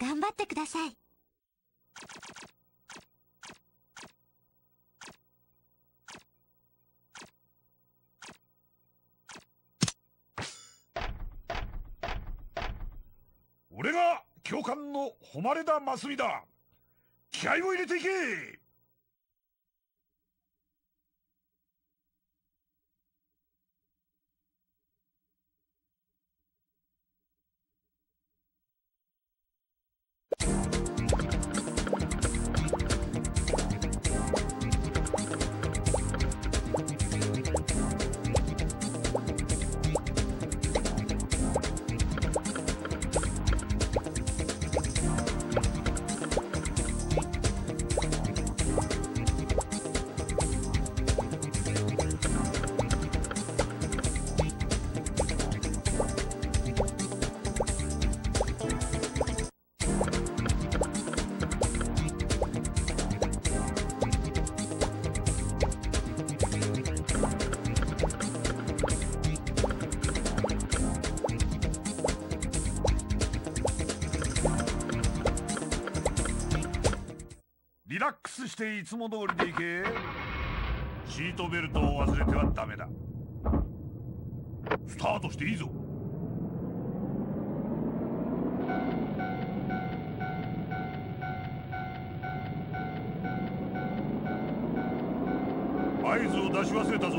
頑張ってください。俺が教官の誉田真澄だ気合を入れていけラックスしていつも通りでいけ。シートベルトを忘れてはダメだ。スタートしていいぞ。合図を出し忘れたぞ。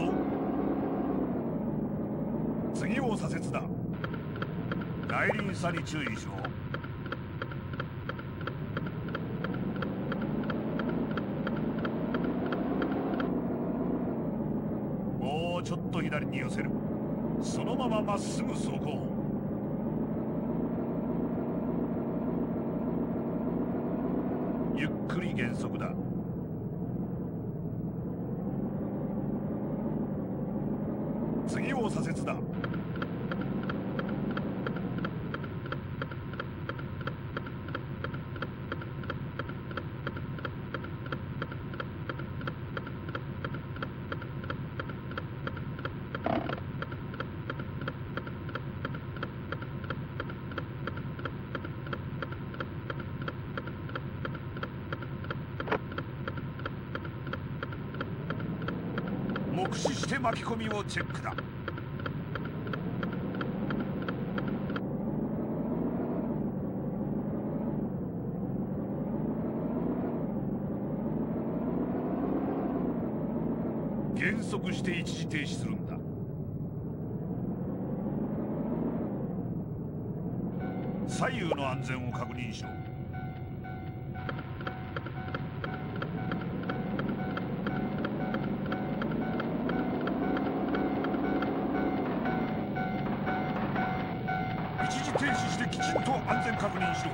次を左折だ。外輪差に注意しろもうちょっと左に寄せる。そのまままっすぐ走行。ゆっくり減速だ。次を左折だ。目視して巻き込みをチェックだ。減速して一時停止するんだ。左右の安全を確認しろ。止してきちんと安全確認しろ。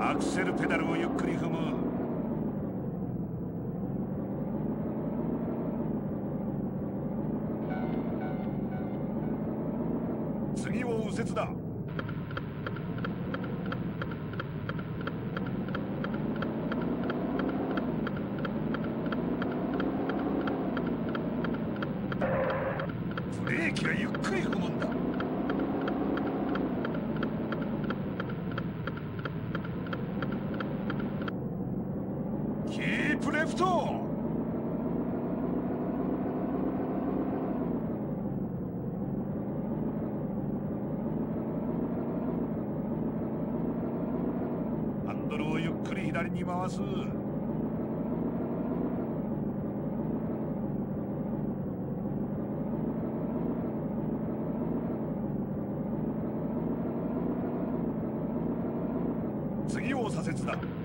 アクセルペダルをゆっくり踏む。次を右折だブレーキはゆっくり踏むんだキープレフトハンドルをゆっくり左に回す。次を左折だ。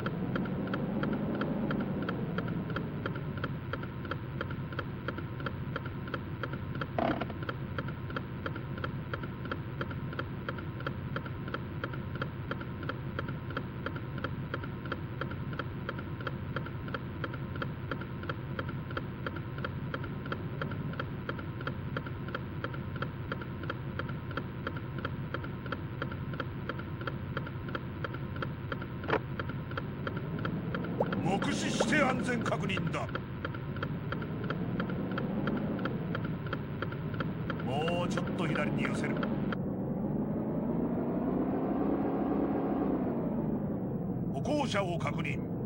目視して安全確認だ。もうちょっと左に寄せる。歩行者を確認。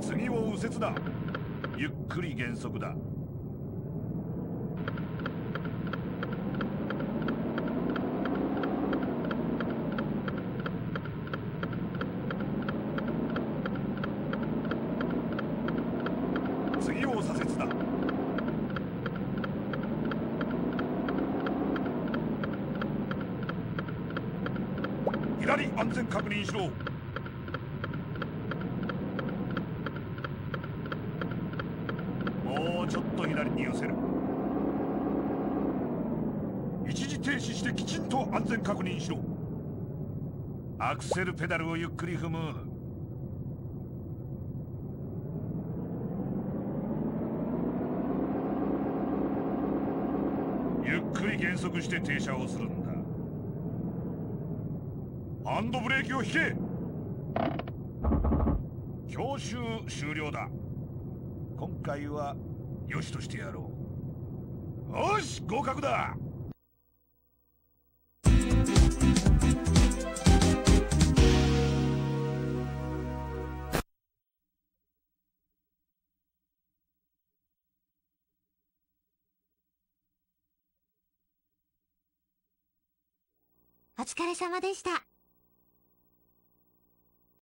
次を右折だ。ゆっくり減速だ。次を左折だ。左安全確認しろ。ちょっと左に寄せる。一時停止してきちんと安全確認しろ。アクセルペダルをゆっくり踏む。ゆっくり減速して停車をするんだ。ハンドブレーキを引け。教習終了だ。今回はよしとしてやろうよし合格だお疲れ様でした。